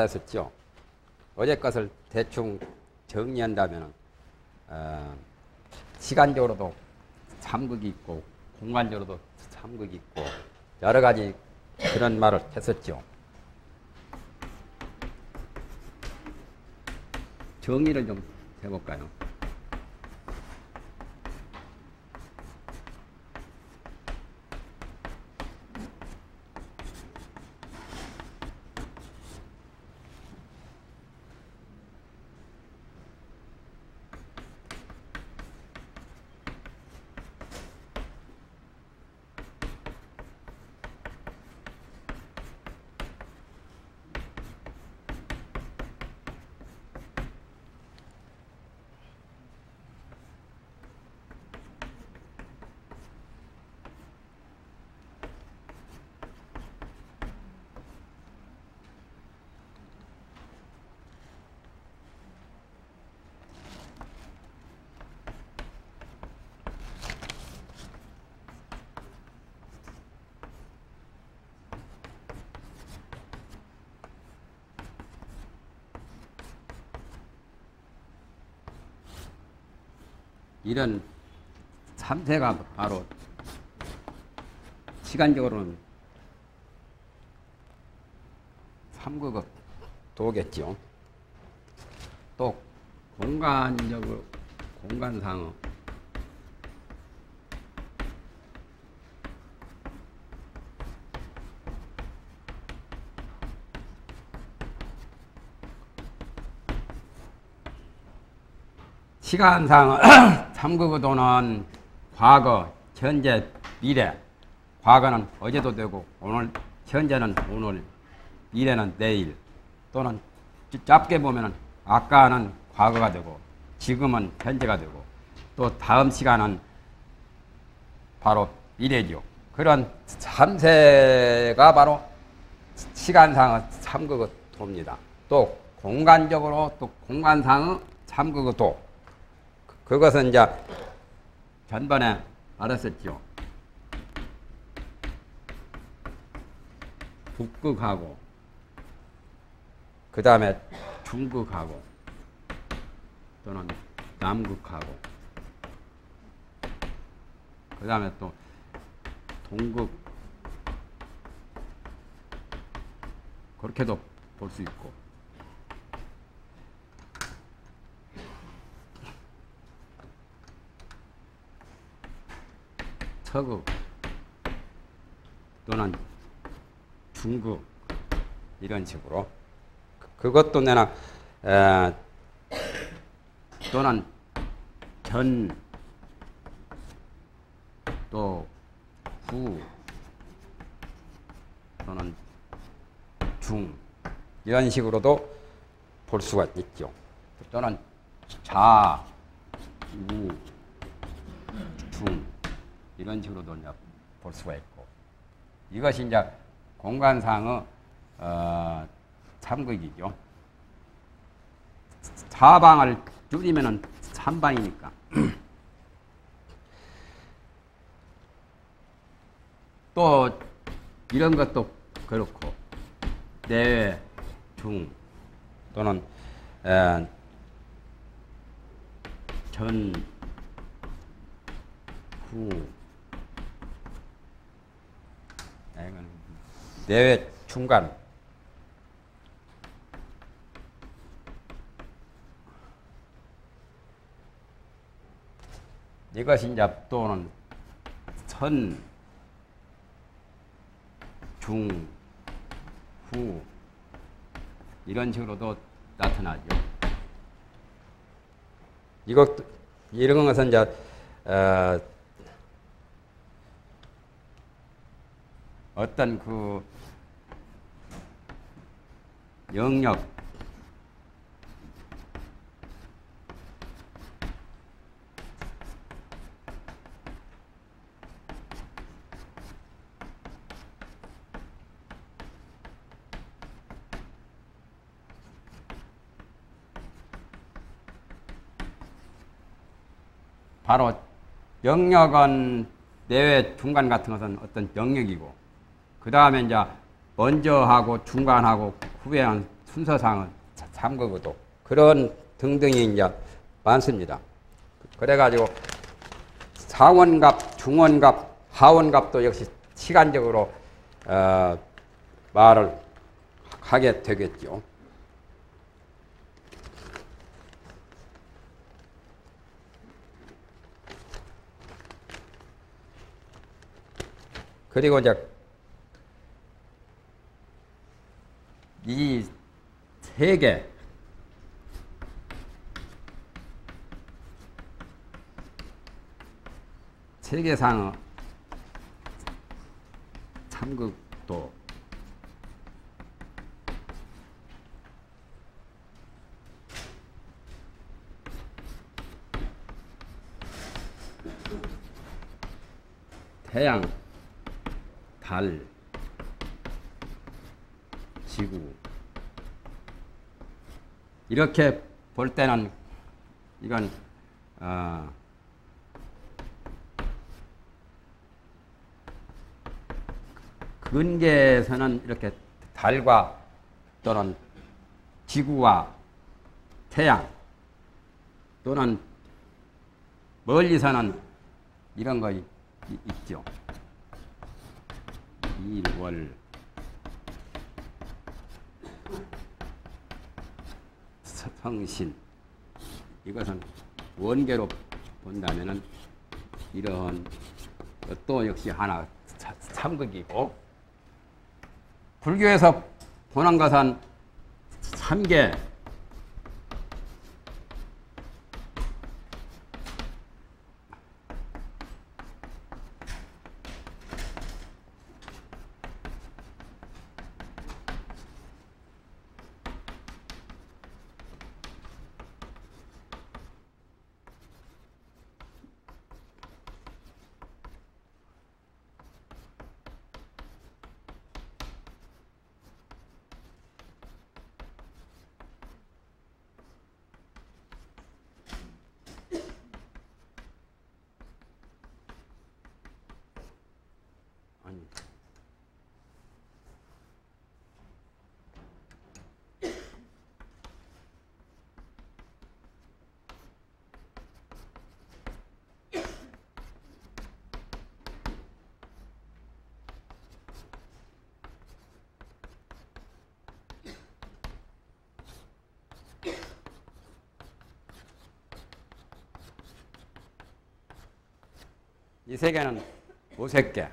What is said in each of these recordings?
말했었죠. 어제 것을 대충 정리한다면 어, 시간적으로도 참극이 있고 공간적으로도 참극이 있고 여러 가지 그런 말을 했었죠. 정의를 좀 해볼까요? 이런 참새가 바로 시간적으로는 삼극의 도겠죠. 또 공간적으로 공간상의 시간상 삼극의도는 과거, 현재, 미래. 과거는 어제도 되고 오늘 현재는 오늘, 미래는 내일. 또는 짧게 보면은 아까는 과거가 되고 지금은 현재가 되고 또 다음 시간은 바로 미래죠. 그런 참새가 바로 시간상의 참극의 도입니다. 또 공간적으로 또 공간상의 참극의 도. 그것은 이제 전번에 알았었죠. 북극하고 그 다음에 중극하고 또는 남극하고 그 다음에 또 동극 그렇게도 볼 수 있고 서극 또는 중극 이런 식으로 그것도 내나 에, 또는 전또후 또는 중 이런 식으로도 볼 수가 있죠. 또는 자, 우, 중 이런 식으로도 이제 볼 수가 있고 이것이 이제 공간상의 어, 참극이죠. 사방을 줄이면은 3방이니까. 또 이런 것도 그렇고 내외, 중 또는 에, 전, 후 내외 중간 이것이 이제 또는 선, 중, 후 이런 식으로도 나타나죠. 이것 이런 것은 이제 어, 어떤 그 영역 바로 영역은 내외 중간 같은 것은 어떤 영역이고 그 다음에 이제 먼저 하고 중간하고 후에한 순서상은 참고도 그런 등등이 이제 많습니다. 그래가지고 상원갑, 중원갑, 하원갑도 역시 시간적으로 어, 말을 하게 되겠죠. 그리고 이제 이 세계 세계상 참극도. 태양, 달, 지구 이렇게 볼 때는 이건 어, 근계에서는 이렇게 달과 또는 지구와 태양 또는 멀리서는 이런 거 있, 있죠. 일월 성신. 이것은 원계로 본다면은 이런 또 역시 하나 참극이고 불교에서 것은 참계 이 세계는 무색계,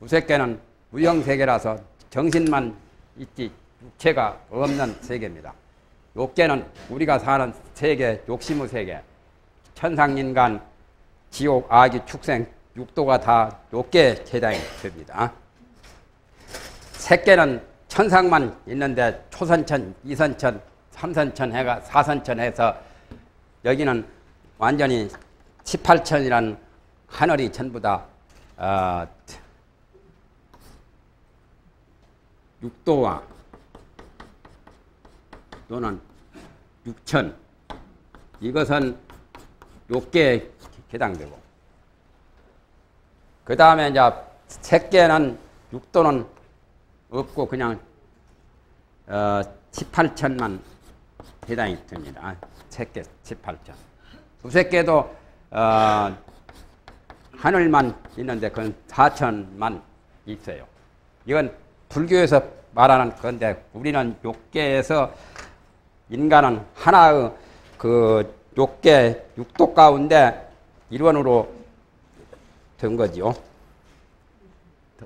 무색계는 무형 세계라서 정신만 있지 육체가 없는 세계입니다. 욕계는 우리가 사는 세계, 욕심의 세계, 천상인간, 지옥, 아기, 축생, 육도가 다 욕계에 해당이 됩니다. 색계는 천상만 있는데 초선천, 이선천, 삼선천 해가 사선천 해서 여기는 완전히 18천이라는 하늘이 전부 다 어, 육도와 또는 육천 이것은 욕계에 해당되고 그 다음에 이제 색계는 육도는 없고 그냥 어, 18천만 해당이 됩니다. 색계 18천. 두색계도 어, 하늘만 있는데 그건 4천만 있어요. 이건 불교에서 말하는 건데 우리는 욕계에서 인간은 하나의 그 욕계 육도 가운데 일원으로 된 거지요.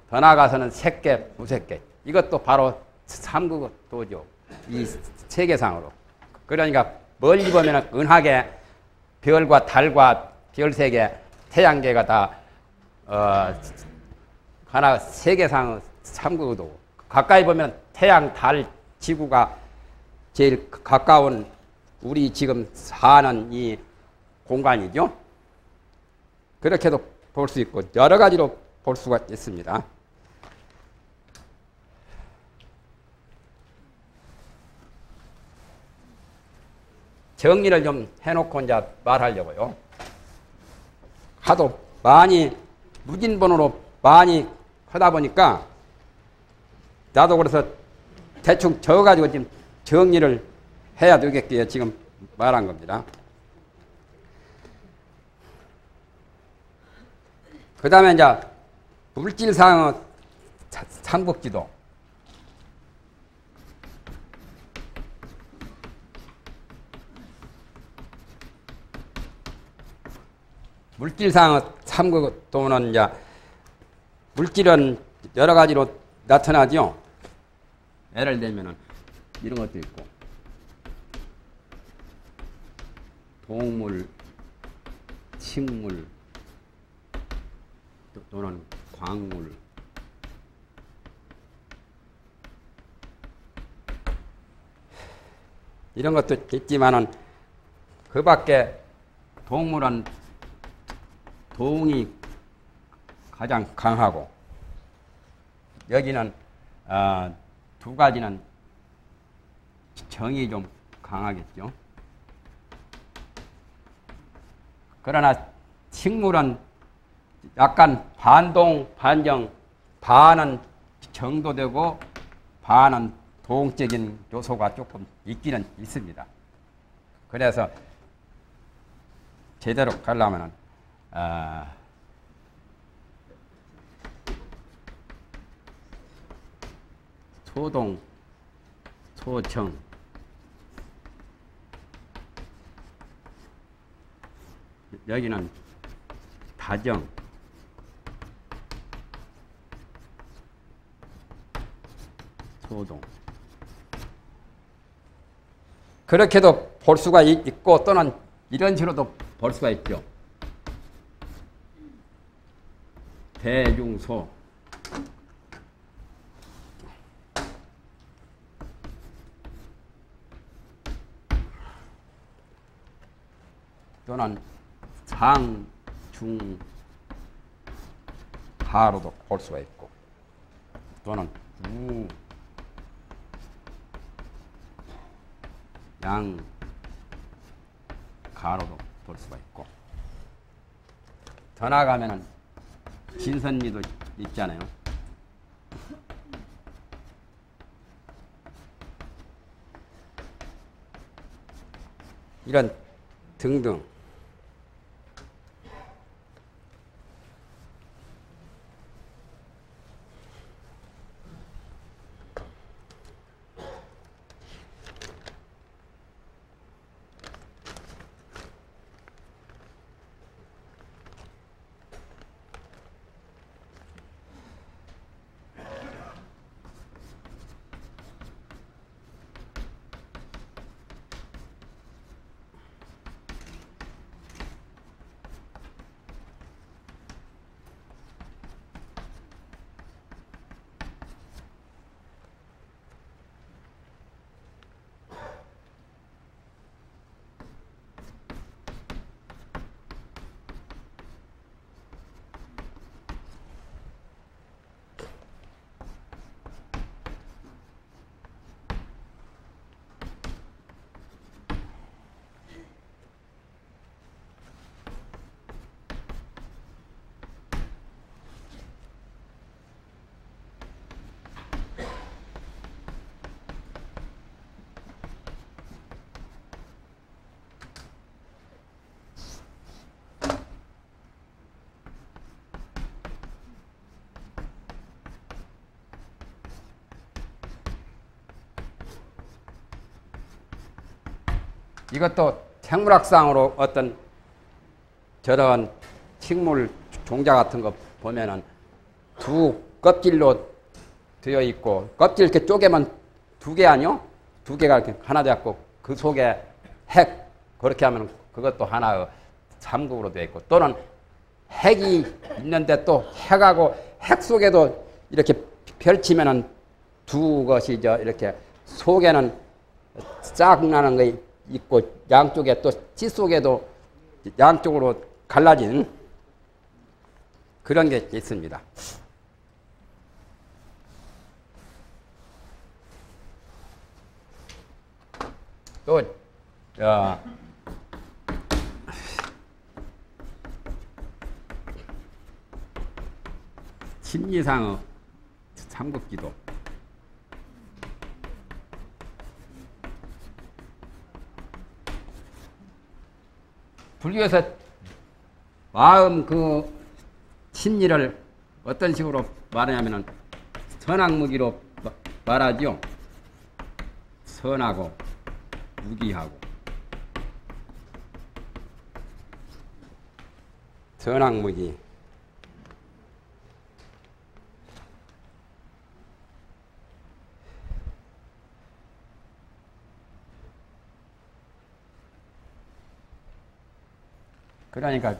더 나아가서는 색계, 무색계 이것도 바로 삼국 도죠. 이 세계상으로. 그러니까 멀리 보면 은하계 별과 달과 별세계 태양계가 다 어, 하나 세계상 삼국도 가까이 보면 태양, 달, 지구가 제일 가까운 우리 지금 사는 이 공간이죠. 그렇게도 볼 수 있고 여러 가지로 볼 수가 있습니다. 정리를 좀 해놓고 이제 말하려고요. 하도 많이 무진번호로 많이 하다 보니까 나도 그래서 대충 적어가지고 지금 정리를 해야 되겠기에 지금 말한 겁니다. 그 다음에 이제 물질상의 삼국지도 물질상의 삼국도는 이제 물질은 여러 가지로 나타나죠. 예를 들면은 이런 것도 있고. 동물, 식물 또는 광물. 이런 것도 있지만은 그 밖에 동물은 동이 가장 강하고 여기는 어, 두 가지는 정이 좀 강하겠죠. 그러나 식물은 약간 반동, 반정, 반은 정도되고 반은 동적인 요소가 조금 있기는 있습니다. 그래서 제대로 가려면 은 어, 소동, 소청, 여기는 다정, 소동. 그렇게도 볼 수가 있고 또는 이런 식으로도 볼 수가 있죠. 대중소. 또는 상, 중, 하로도 볼 수가 있고 또는 우, 양, 가로도 볼 수가 있고 더 나아가면은 진선미도 있잖아요. 이런 등등 이것도 생물학상으로 어떤 저런 식물 종자 같은 거 보면은 두 껍질로 되어 있고 껍질 이렇게 쪼개면 두 개 아니요? 두 개가 이렇게 하나 되었고 그 속에 핵 그렇게 하면 그것도 하나의 삼국으로 되어 있고 또는 핵이 있는데 또 핵하고 핵 속에도 이렇게 펼치면은 두 것이 저 이렇게 속에는 싹 나는 거 있고 양쪽에 또찌 속에도 양쪽으로 갈라진 그런 게 있습니다. 또 어, 심리상의 삼국기도 불교에서 마음 그 심리를 어떤 식으로 말하냐면은 선악무기로 마- 말하지요. 선하고 무기하고 선악무기 그러니까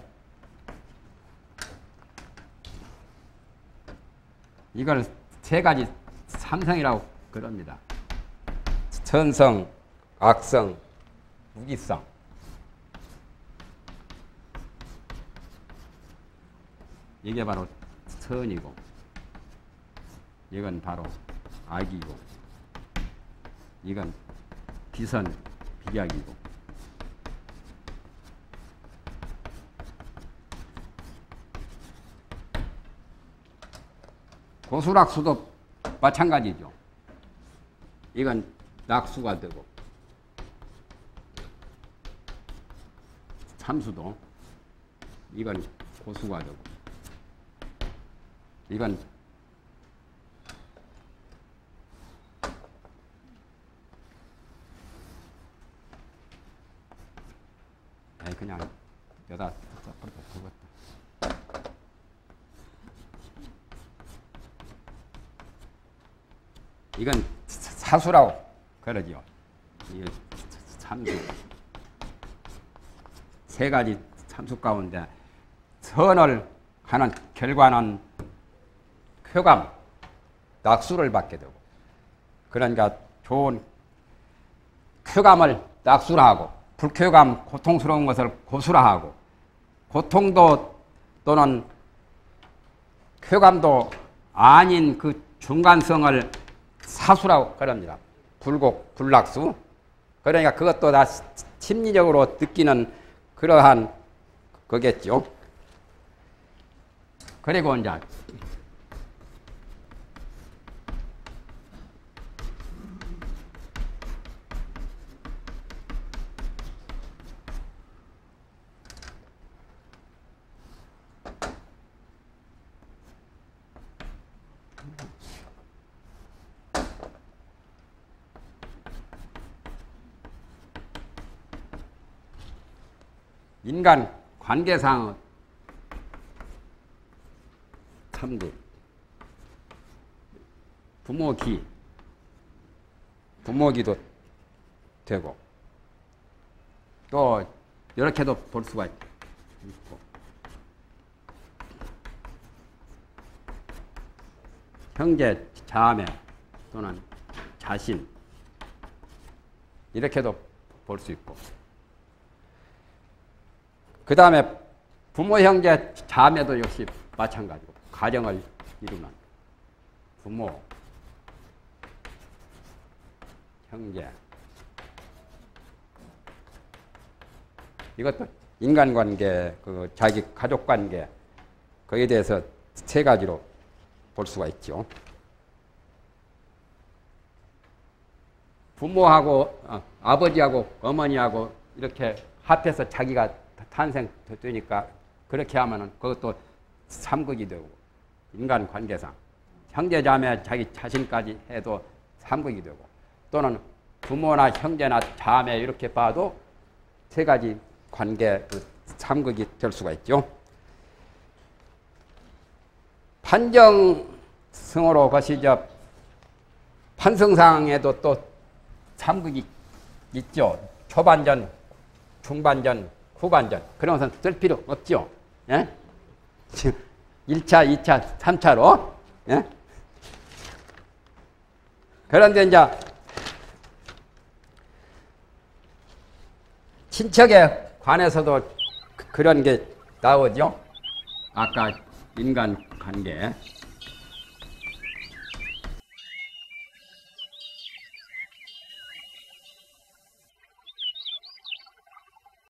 이걸 세 가지 삼성이라고 그럽니다. 선성, 악성, 무기성. 이게 바로 선이고, 이건 바로 악이고, 이건 비선, 비약이고. 고수락수도 마찬가지죠. 이건 낙수가 되고 참수도 이건 고수가 되고 이건 그냥 여다 그것도 이건 사수라고 그러지요. 이게 참수. 세 가지 참수 가운데 선을 하는 결과는 쾌감, 낙수를 받게 되고 그러니까 좋은 쾌감을 낙수라 하고 불쾌감, 고통스러운 것을 고수라 하고 고통도 또는 쾌감도 아닌 그 중간성을 사수라고 그럽니다. 불곡, 불락수. 그러니까 그것도 다 심리적으로 느끼는 그러한 거겠죠. 그리고 이제 인간 관계상 참그 부모기 부모기도 되고 또 이렇게도 볼 수가 있고. 형제 자매 또는 자신 이렇게도 볼 수 있고 그 다음에 부모, 형제, 자매도 역시 마찬가지고 가정을 이루는 부모, 형제 이것도 인간관계, 그 자기 가족관계 거기에 대해서 세 가지로 볼 수가 있죠. 부모하고 어, 아버지하고 어머니하고 이렇게 합해서 자기가 탄생되니까 그렇게 하면은 그것도 삼극이 되고 인간 관계상 형제자매 자기 자신까지 해도 삼극이 되고 또는 부모나 형제나 자매 이렇게 봐도 세 가지 관계 그 삼극이 될 수가 있죠. 판정성으로 것이 저 판성상에도 또 삼극이 있죠. 초반전, 중반전, 후반전. 그런 것은 쓸 필요 없죠. 예? 1차, 2차, 3차로. 예? 그런데 이제 친척에 관해서도 그런 게 나오죠. 아까 인간 관계.